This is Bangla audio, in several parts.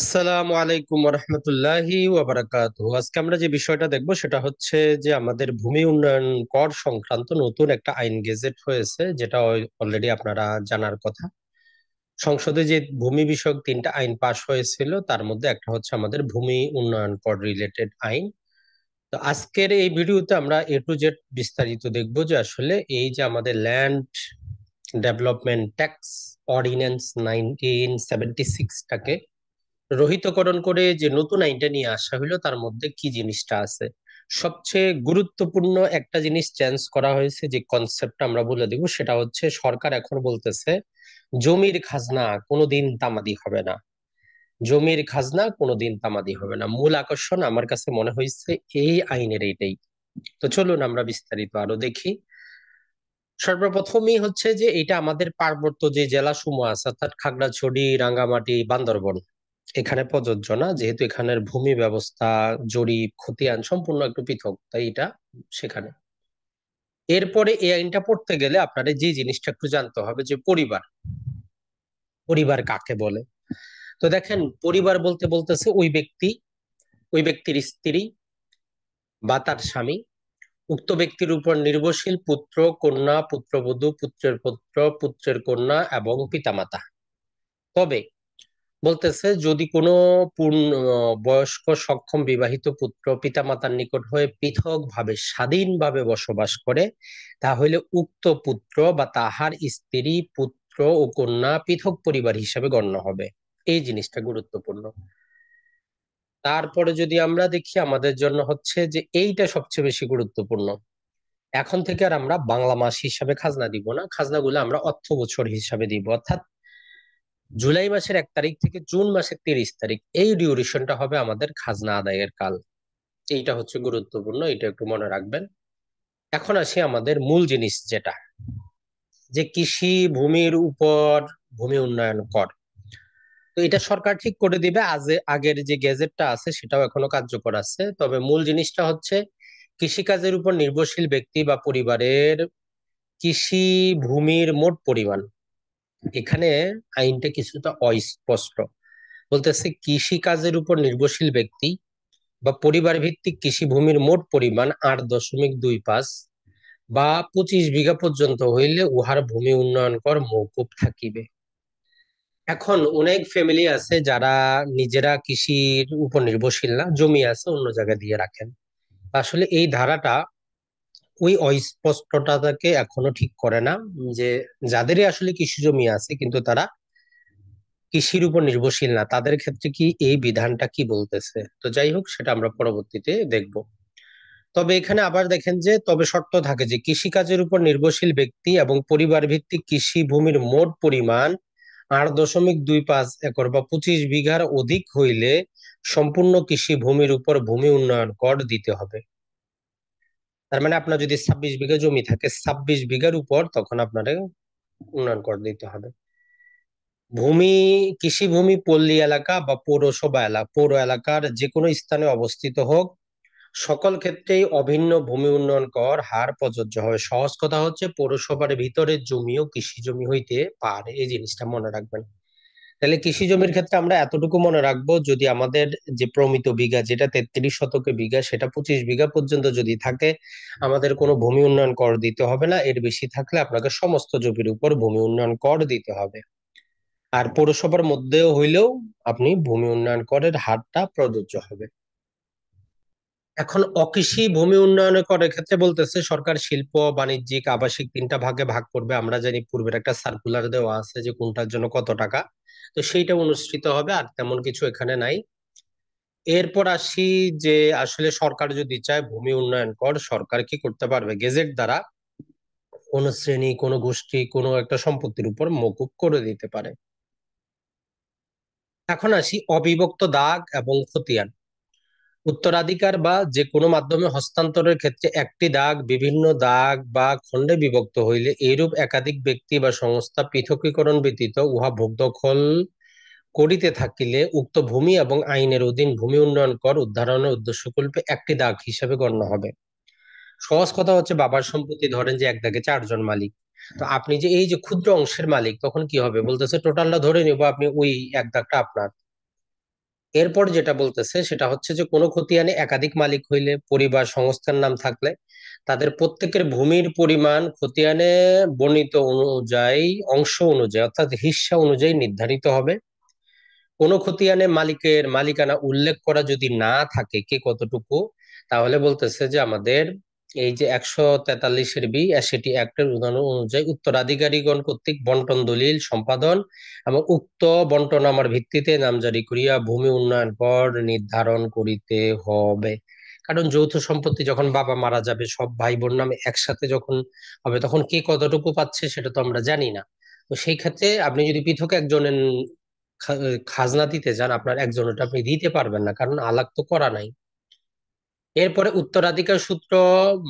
আসসালামু আলাইকুম রহমতুল্লাহি ওয়াবারাকাতুহু আজকে আমরা যে বিষয়টা দেখব সেটা হচ্ছে যে আমাদের ভূমি উন্নয়ন কর সংক্রান্ত নতুন একটা আইন গেজেট হয়েছে, যেটা অলরেডি আপনারা জানার কথা। সংসদে যে ভূমি বিষয়ক তিনটা আইন পাশ হয়েছিল, তার মধ্যে একটা হচ্ছে আমাদের ভূমি উন্নয়ন কর রিলেটেড আইন। তো আজকের এই ভিডিওতে আমরা এ টু জেড বিস্তারিত দেখব যে আসলে এই যে আমাদের land development tax ordinance nineteen seventy সিক্সটাকে রহিতকরণ করে যে নতুন আইনটা নিয়ে আসা হলো তার মধ্যে কি জিনিসটা আছে? সবচেয়ে গুরুত্বপূর্ণ একটা জিনিস চেঞ্জ করা হয়েছে, যে কনসেপ্টটা আমরা বলে দিব, সেটা হচ্ছে সরকার এখন বলতেছে, জমির খাজনা কোনোদিন তামাদি হবে না। জমির খাজনা কোনোদিন তামাদি হবে না। মূল আকর্ষণ আমার কাছে মনে হয়েছে এই আইনের এইটাই। তো চলুন আমরা বিস্তারিত আরও দেখি। সর্বপ্রথমই হচ্ছে যে এটা আমাদের পার্বত্য যে জেলা সমূহ আছে, অর্থাৎ খাগড়াছড়ি, রাঙ্গামাটি, বান্দরবন এখানে প্রযোজ্য না। যেহেতু এখানের ভূমি ব্যবস্থা জরিপ খতিয়ান সম্পূর্ণ একটু পৃথক, তাই এটা সেখানে। এরপরে এই আইনটা পড়তে গেলে আপনাদের যে জিনিসটা একটু জানতে হবে যে পরিবার পরিবার কাকে বলে? তো দেখেন, পরিবার বলতে বলতেছে ওই ব্যক্তি, ওই ব্যক্তির স্ত্রী বা তার স্বামী। উক্ত ব্যক্তির উপর নির্ভরশীল পুত্র, কন্যা, পুত্রবধূ, পুত্রের পুত্র, পুত্রের কন্যা এবং পিতামাতা। তবে বলতেছে, যদি কোনো পূর্ণ, বয়স্ক, সক্ষম, বিবাহিত পুত্র পিতামাতার নিকট হয়ে পৃথক ভাবে স্বাধীনভাবে বসবাস করে, তাহলে উক্ত পুত্র বা তাহার স্ত্রী, পুত্র ও কন্যা পৃথক পরিবার হিসাবে গণ্য হবে। এই জিনিসটা গুরুত্বপূর্ণ। তারপরে যদি আমরা দেখি, আমাদের জন্য হচ্ছে যে এইটা সবচেয়ে বেশি গুরুত্বপূর্ণ। এখন থেকে আর আমরা বাংলা মাস হিসাবে খাজনা দিব না। খাজনাগুলো আমরা অর্থ বছর হিসাবে দিব। অর্থাৎ জুলাই মাসের এক তারিখ থেকে জুন মাসের তিরিশ তারিখ, এই ডিউরেশনটা হবে আমাদের খাজনা আদায়ের কাল। এইটা হচ্ছে গুরুত্বপূর্ণ, এটা একটু মনে রাখবেন। এখন আসি আমাদের মূল জিনিস যেটা, যে কৃষি ভূমির উপর ভূমি উন্নয়ন কর। তো এটা সরকার ঠিক করে দিবে, আজ আগের যে গেজেটটা আছে সেটাও এখনও কার্যকর আছে। তবে মূল জিনিসটা হচ্ছে, কৃষিকাজের উপর নির্ভরশীল ব্যক্তি বা পরিবারের কৃষি ভূমির মোট পরিমাণ। এখানে আইনটা কিছুটা অস্পষ্ট। বলতেছে কৃষি কাজের উপর নির্ভরশীল ব্যক্তি বা পরিবার ভিত্তিক কৃষি ভূমির মোট পরিমাণ আট দশমিক দুই পাঁচ বা পঁচিশ বিঘা পর্যন্ত হইলে উহার ভূমি উন্নয়ন কর মৌকুব থাকিবে। এখন অনেক ফ্যামিলি আছে যারা নিজেরা কৃষির উপর নির্ভরশীল না, জমি আছে অন্য জায়গায় দিয়ে রাখেন। আসলে এই ধারাটা ওই অস্পষ্টতাকে এখনও ঠিক করে না, যে যাদেরই আসলে কৃষি জমি আছে কিন্তু তারা কৃষির উপর নির্ভরশীল না, তাদের ক্ষেত্রে কি এই বিধানটা কি বলতেছে? তো যাই হোক, সেটা আমরা পরবর্তীতে দেখব। তবে এখানে আবার দেখেন যে, তবে শর্ত থাকে যে কৃষিকাজের উপর নির্ভরশীল ব্যক্তি এবং পরিবার ভিত্তিক কৃষি ভূমির মোট পরিমাণ আট দশমিক দুই পাঁচ একর বা পঁচিশ বিঘার অধিক হইলে সম্পূর্ণ কৃষি ভূমির উপর ভূমি উন্নয়ন কর দিতে হবে। তার মানে আপনার যদি ছাব্বিশ বিঘা জমি থাকে, ছাব্বিশ বিঘার উপর তখন আপনারে উন্নয়ন কর দিতে হবে। ভূমি কৃষি ভূমি পল্লী এলাকা বা পৌরসভা এলাকা পৌর এলাকার যে কোনো স্থানে অবস্থিত হোক, সকল ক্ষেত্রেই অভিন্ন ভূমি উন্নয়ন কর, হার প্রযোজ্য হবে। সহজ কথা হচ্ছে পৌরসভার ভিতরে জমিও কৃষি জমি হইতে পারে। এই জিনিসটা মনে রাখবেন। তাহলে কৃষি জমির ক্ষেত্রে আমরা এতটুকু মনে রাখব, যদি আমাদের যে প্রমিত বিঘা, যেটা তেত্রিশ শতকে বিঘা, সেটা পঁচিশ বিঘা পর্যন্ত যদি থাকে, আমাদের কোনো ভূমি উন্নয়ন কর দিতে হবে না। এর বেশি থাকলে আপনাকে সমস্ত জমির উপর ভূমি উন্নয়ন কর দিতে হবে। আর পৌরসভার মধ্যেও হইলেও আপনি ভূমি উন্নয়ন করের হারটা প্রযোজ্য হবে। এখন অকৃষি ভূমি উন্নয়নের করের ক্ষেত্রে বলতেছে সরকার শিল্প, বাণিজ্যিক, আবাসিক তিনটা ভাগে ভাগ করবে। আমরা জানি পূর্বের একটা সার্কুলার দেওয়া আছে যে কোনটার জন্য কত টাকা। তো সেইটা অনুষ্ঠিত হবে আর তেমন কিছু এখানে নাই। এরপর আসি যে আসলে সরকার যদি চায় ভূমি উন্নয়ন কর, সরকার কি করতে পারবে? গেজেট দ্বারা কোন শ্রেণি, কোন গোষ্ঠী, কোন একটা সম্পত্তির উপর মকুব করে দিতে পারে। এখন আসি অবিভক্ত দাগ এবং খতিয়ান। উত্তরাধিকার বা যে কোনো মাধ্যমে হস্তান্তরের ক্ষেত্রে একটি দাগ, বিভিন্ন দাগ বা খণ্ডে বিভক্ত হইলে এইরূপ একাধিক ব্যক্তি বা সংস্থা পৃথকীকরণ ব্যতীত উহা ভোগ দখল করিতে থাকিলে উক্ত ভূমি এবং আইনের অধীন ভূমি উন্নয়ন কর উদ্ধারণের উদ্দেশ্যকল্পে একটি দাগ হিসাবে গণ্য হবে। সহজ কথা হচ্ছে বাবার সম্পত্তি ধরেন যে এক দাগে চারজন মালিক। তো আপনি যে এই যে ক্ষুদ্র অংশের মালিক, তখন কি হবে? বলতেছে, টোটালটা ধরে নিব, আপনি ওই এক দাগটা আপনার। এরপর যেটা বলতেছে সেটা হচ্ছে যে কোনো খতিয়ানে একাধিক মালিক হইলে পরিবার, সংস্থার নাম থাকলে তাদের প্রত্যেকের ভূমির পরিমাণ খতিয়ানে বর্ণিত অনুযায়ী, অংশ অনুযায়ী, অর্থাৎ হিস্সা অনুযায়ী নির্ধারিত হবে। কোনো খতিয়ানে মালিকের মালিকানা উল্লেখ করা যদি না থাকে কে কতটুকু, তাহলে বলতেছে যে আমাদের এই যে একশো তেতাল্লিশের বি সেটি অ্যাক্টের উদাহরণ অনুযায়ী উত্তরাধিকারীগণ কর্তৃক বন্টন দলিল সম্পাদন এবং উক্ত বন্টনামার ভিত্তিতে নামজারি করিয়া ভূমি উন্নয়ন কর নির্ধারণ করিতে হবে। কারণ যৌথ সম্পত্তি যখন বাবা মারা যাবে, সব ভাই বোন নামে একসাথে যখন হবে, তখন কে কতটুকু পাচ্ছে সেটা তো আমরা জানি না। তো সেই ক্ষেত্রে আপনি যদি পৃথক একজনের খাজনা দিতে যান আপনার একজনটা আপনি দিতে পারবেন না, কারণ আলাগ তো করা নাই। এরপরে উত্তরাধিকার সূত্র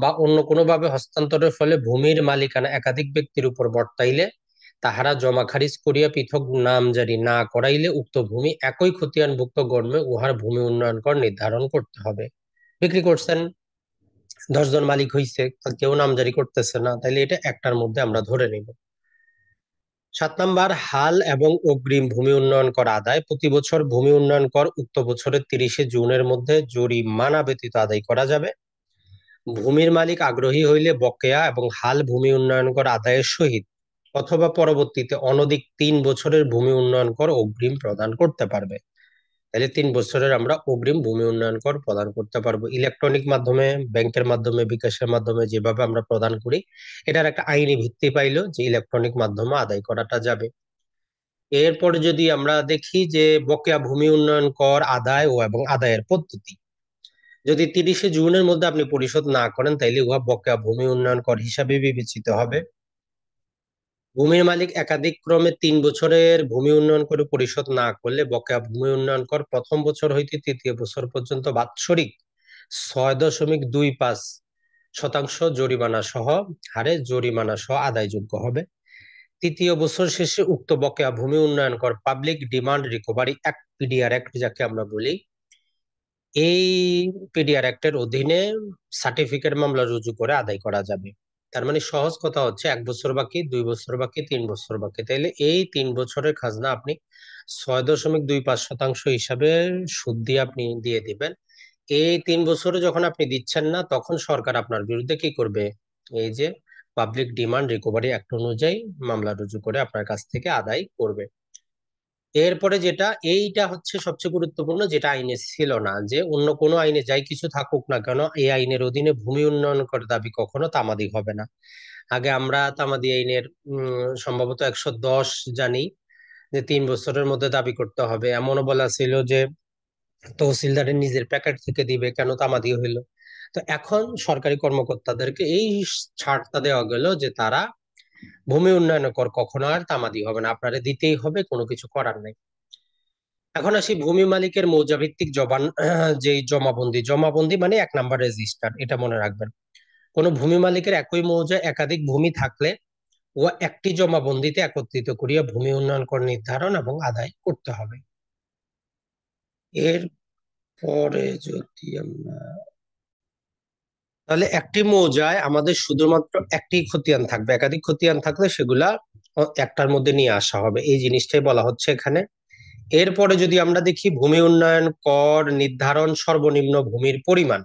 বা অন্য কোনো ভাবে হস্তান্তরের ফলে ভূমির মালিকানা একাধিক ব্যক্তির উপর বর্তাইলে তাহারা জমা খারিজ করিয়া পৃথক নামজারি না করাইলে উক্ত ভূমি একই খতিয়ানভুক্ত গণ্যে উহার ভূমি উন্নয়ন কর নির্ধারণ করতে হবে। বিক্রি করছেন, দশজন মালিক হইছে, কেউ নাম জারি করতেছে না, তাইলে এটা একটার মধ্যে আমরা ধরে নিব। সাত নাম্বার, হাল এবং অগ্রিম ভূমি উন্নয়ন কর আদায়। প্রতি বছর ভূমি উন্নয়ন কর উক্ত বছরের তিরিশে জুনের মধ্যে জরি মানা ব্যতীত আদায় করা যাবে। ভূমির মালিক আগ্রহী হইলে বকেয়া এবং হাল ভূমি উন্নয়ন কর আদায়ের সহিত অথবা পরবর্তীতে অনধিক তিন বছরের ভূমি উন্নয়ন কর অগ্রিম প্রদান করতে পারবে। তাহলে তিন বছরের আমরা অগ্রিম ভূমি উন্নয়ন কর প্রদান করতে পারব। ইলেকট্রনিক মাধ্যমে, ব্যাংকের মাধ্যমে, বিকাশের মাধ্যমে যেভাবে আমরা প্রদান করি, এটার একটা আইনি ভিত্তি পাইলো যে ইলেকট্রনিক মাধ্যমে আদায় করাটা যাবে। এরপর যদি আমরা দেখি যে বকেয়া ভূমি উন্নয়ন কর আদায় ও এবং আদায়ের পদ্ধতি। যদি তিরিশে জুনের মধ্যে আপনি পরিশোধ না করেন, তাইলে উহা বকেয়া ভূমি উন্নয়ন কর হিসাবে বিবেচিত হবে। ভূমির মালিক একাধিক ক্রমে তিন বছরের ভূমি উন্নয়ন করে পরিশোধ না করলে বকেয়া ভূমি উন্নয়ন কর প্রথম বছর হইতে তৃতীয় বছর পর্যন্ত বাৎসরিক ছয় দশমিক দুই পাঁচ শতাংশ জরিমানা সহ হারে জরিমানা সহ আদায়যোগ্য হবে। তৃতীয় বছর শেষে উক্ত বকেয়া ভূমি উন্নয়ন কর public demand recovery act, PDR act যাকে আমরা বলি, এই পিডিআর অ্যাক্টের অধীনে সার্টিফিকেট মামলা রুজু করে আদায় করা যাবে। তার মানে সহজ কথা হচ্ছে এক বছর বাকি, দুই বছর বাকি, তিন বছর বাকি। তাইলে এই তিন বছরের খাজনা আপনি ছয় দশমিক দুই পাঁচ শতাংশ হিসাবে সুদ দিয়ে আপনি দিয়ে দিবেন। এই তিন বছরে যখন আপনি দিচ্ছেন না, তখন সরকার আপনার বিরুদ্ধে কি করবে? এই যে পাবলিক ডিমান্ড রিকভারি অ্যাক্ট অনুযায়ী মামলা রুজু করে আপনার কাছ থেকে আদায় করবে। এরপরে যেটা, এইটা হচ্ছে সবচেয়ে গুরুত্বপূর্ণ, যেটা আইনে ছিল না, যে অন্য কোনো আইনে যাই কিছু থাকুক না কেন, এই আইনের অধীনে ভূমি উন্নয়ন কর দাবি কখনো তামাদি হবে না। আগে আমরা তামাদি আইনের সম্ভবত একশো দশ জানি, যে তিন বছরের মধ্যে দাবি করতে হবে। এমনও বলা ছিল যে, তহসিলদারের নিজের প্যাকেট থেকে দিবে, কেন তামাদি হইল? তো এখন সরকারি কর্মকর্তাদেরকে এই ছাড়টা দেওয়া গেল যে তারা ভূমি উন্নয়ন কর কখনো আর তামাদি হবে না। আপনারা দিতেই হবে, কোনো কিছু করার নাই। এখন আসি ভূমি মালিকের মৌজা ভিত্তিক জবান যে জমাবন্দি জমাবন্দি মানে এক নাম্বার রেজিস্টার, এটা মনে রাখবেন। কোন ভূমি মালিকের একই মৌজা, একাধিক ভূমি থাকলে ও একটি জমাবন্দিতে একত্রিত করিয়া ভূমি উন্নয়ন কর নির্ধারণ এবং আদায় করতে হবে। এর পরে যদি আমরা তাহলে একটি মৌজায় আমাদের শুধুমাত্র একটি খতিয়ান থাকবে। একাধিক খতিয়ান থাকলে সেগুলা একটার মধ্যে নিয়ে আসা হবে। এই জিনিসটাই বলা হচ্ছে এখানে। এরপরে যদি আমরা দেখি ভূমি উন্নয়ন, কর, নির্ধারণ, সর্বনিম্ন ভূমির পরিমাণ।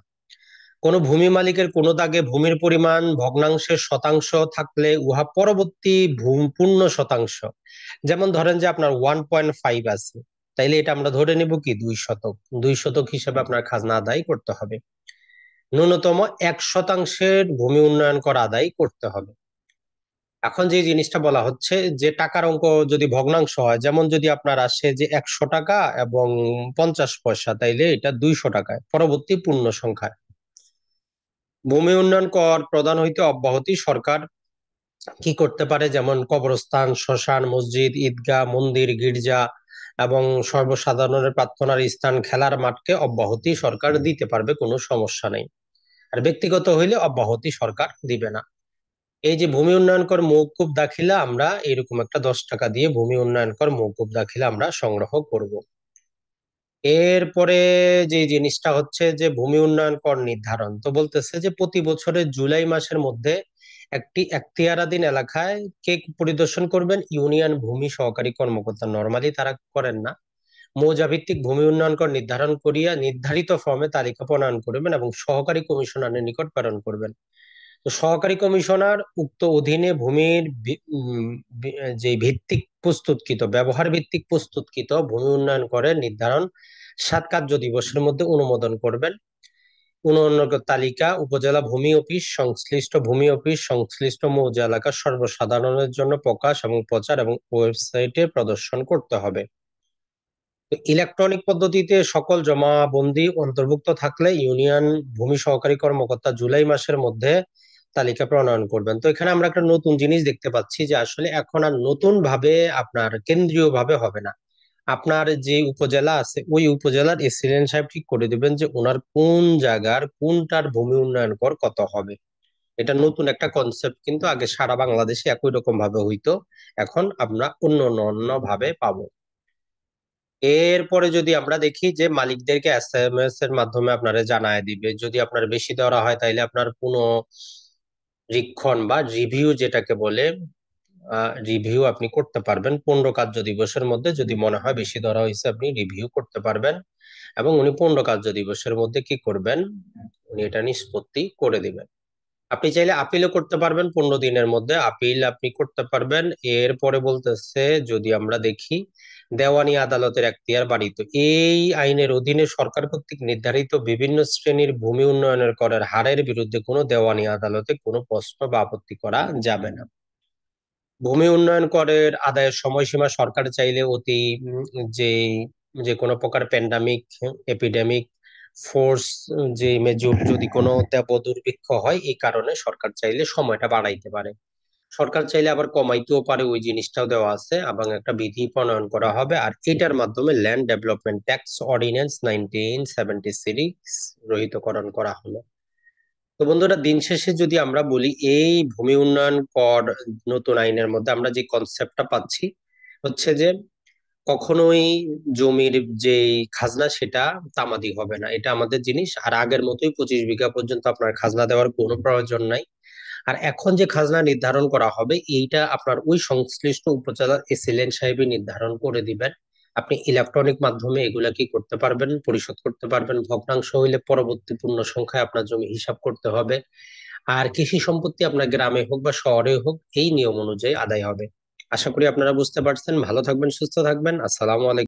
কোন ভূমি মালিকের কোন দাগে ভূমির পরিমাণ, ভগ্নাংশের শতাংশ থাকলে উহা পরবর্তী পূর্ণ শতাংশ। যেমন ধরেন যে আপনার ওয়ান পয়েন্ট ফাইভ আছে। তাইলে এটা আমরা ধরে নিব কি? দুই শতক। দুই শতক হিসেবে আপনার খাজনা আদায় করতে হবে। ন্যূনতম এক শতাংশের ভূমি উন্নয়ন কর আদায় করতে হবে। এখন যে জিনিসটা বলা হচ্ছে যে টাকার অঙ্ক যদি ভগ্নাংশ হয়, যেমন যদি আপনার আসে যে একশো টাকা এবং পঞ্চাশ পয়সা, তাইলে এটা দুইশো টাকায়, পরবর্তী পূর্ণ সংখ্যায়। ভূমি উন্নয়ন কর প্রদান হইতে অব্যাহতি সরকার কি করতে পারে? যেমন কবরস্থান, শ্মশান, মসজিদ, ঈদগাহ, মন্দির, গির্জা এবং সর্বসাধারণের প্রার্থনার স্থান, খেলার মাঠকে অব্যাহতি সরকার দিতে পারবে, কোনো সমস্যা নেই। আর ব্যক্তিগত হইলে অব্যাহতি সরকার দিবে না। এই যে ভূমি উন্নয়ন কর মৌকুব দাখিলা আমরা এরকম একটা দশ টাকা দিয়ে ভূমি উন্নয়ন কর মৌকুব দাখিলা আমরা সংগ্রহ করব। এরপরে যে জিনিসটা হচ্ছে যে ভূমি উন্নয়ন কর নির্ধারণ, তো বলতেছে যে প্রতি বছরের জুলাই মাসের মধ্যে একটি এখতিয়ারাধীন এলাকায় কে পরিদর্শন করবেন ইউনিয়ন ভূমি সহকারী কর্মকর্তা। নর্মালি তারা করেন না। মৌজা ভিত্তিক ভূমি উন্নয়ন কর নির্ধারণ করিয়া নির্ধারিত ফর্মে তালিকা প্রণয়ন করবেন এবং সহকারী কমিশনারের নিকট প্রেরণ করবেন। তো সহকারী কমিশনার উক্ত অধীনে ভূমির যে ভিত্তিক প্রস্তুতকৃত, ব্যবহার ভিত্তিক প্রস্তুতকৃত ভূমি উন্নয়ন করে নির্ধারণ সাত কার্য দিবসের মধ্যে অনুমোদন করবেন। উন্নয়ন তালিকা, উপজেলা ভূমি অফিস, সংশ্লিষ্ট ভূমি অফিস, সংশ্লিষ্ট মৌজা এলাকার সর্বসাধারণের জন্য প্রকাশ এবং প্রচার এবং ওয়েবসাইটে প্রদর্শন করতে হবে। ইলেকট্রনিক পদ্ধতিতে সকল জমাবন্দি অন্তর্ভুক্ত থাকলে ইউনিয়ন ভূমি সহকারী কর্মকর্তা জুলাই মাসের মধ্যে তালিকা প্রণয়ন করবেন। তো এখানে আমরা একটা নতুন জিনিস দেখতে পাচ্ছি যে আসলে এখন আর নতুন ভাবে আপনার কেন্দ্রীয় ভাবে হবে না। আপনার যে উপজেলা আছে, ওই উপজেলার এসিডেন্ট সাহেব ঠিক করে দিবেন যে ওনার কোন জায়গার, কোনটার ভূমি উন্নয়ন কর কত হবে। এটা নতুন একটা কনসেপ্ট কিন্তু আগে সারা বাংলাদেশে একই রকম ভাবে হইতো। এখন আমরা অন্য অন্য ভাবে পাবো। এরপরে যদি আমরা দেখি যে মালিকদেরকে এস এম এস এর মাধ্যমে আপনারা জানায় দিবে, যদি আপনার বেশি দেওয়া হয় তাইলে আপনার পুনরীক্ষণ বা রিভিউ যেটাকে বলে রিভিউ আপনি করতে পারবেন। পনেরো কার্য দিবসের মধ্যে যদি মনে হয় বেশি ধরা হয়েছে আপনি রিভিউ করতে পারবেন। এবং উনি পনেরো কার্য দিবসের মধ্যে কি করবেন? উনি এটা নিষ্পত্তি করে দিবেন। আপনি চাইলে আপিলও করতে পারবেন পনেরো দিনের মধ্যে। আপিল আপনি করতে পারবেন। এরপরে বলতেছে যদি আমরা দেখি দেওয়ানি আদালতের এখতিয়ার বাড়িত এই আইনের অধীনে সরকার কর্তৃক নির্ধারিত বিভিন্ন শ্রেণির ভূমি উন্নয়নের করের হারের বিরুদ্ধে কোনো দেওয়ানি আদালতে কোনো প্রশ্ন বা আপত্তি করা যাবে না। ভূমি উন্নয়ন করের আদায়ের সময়সীমা সরকার চাইলে অতি যে যে কোনো প্রকার প্যান্ডামিক এপিডেমিক ফোর্স যে মেজর যদি কোনো দেব দুর্ভিক্ষ হয় এই কারণে সরকার চাইলে সময়টা বাড়াইতে পারে। সরকার চাইলে আবার কমাইতেও পারে, ওই জিনিসটাও দেওয়া আছে। এবং একটা বিধি প্রণয়ন করা হবে। আর এটার মাধ্যমে land development tax ordinance nineteen seventy six রহিতকরণ করা হলো। তো বন্ধুরা, দিন শেষে যদি আমরা বলি, এই ভূমি উন্নয়ন কর নতুন আইনের মধ্যে আমরা যে কনসেপ্টটা পাচ্ছি, হচ্ছে যে কখনোই জমির যে খাজনা, সেটা তামাদি হবে না। এটা আমাদের জিনিস। আর আগের মতোই পঁচিশ বিঘা পর্যন্ত আপনার খাজনা দেওয়ার কোনো প্রয়োজন নাই। আর এখন যে খাজনা নির্ধারণ করা হবে, এইটা আপনার ওই সংশ্লিষ্ট উপজেলার এসিলেন্ট সাহেবই নির্ধারণ করে দিবেন। আপনি ইলেকট্রনিক মাধ্যমে এগুলা কি করতে পারবেন, পরিশোধ করতে পারবেন, ভগ্নাংশ হইলে পরবর্তী পূর্ণ সংখ্যায় আপনার জমি হিসাব করতে হবে। আর কৃষি সম্পত্তি আপনার গ্রামে হোক বা শহরে হোক, এই নিয়ম অনুযায়ী আদায় হবে। আশা করি আপনারা বুঝতে পারছেন। ভালো থাকবেন, সুস্থ থাকবেন। আসসালামু আলাইকুম।